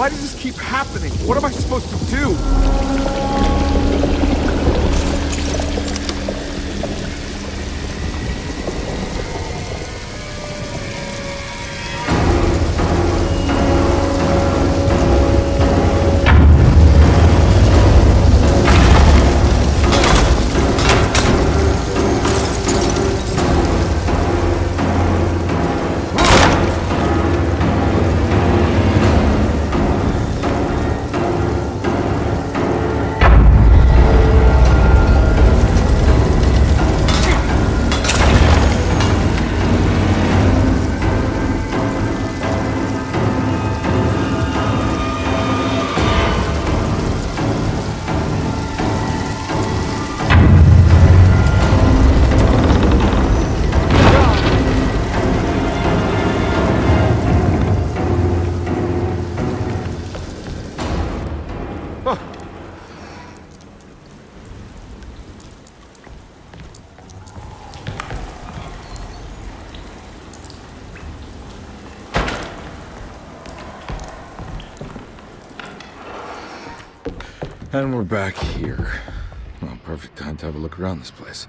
Why does this keep happening? What am I supposed to do? And we're back here. Well, perfect time to have a look around this place.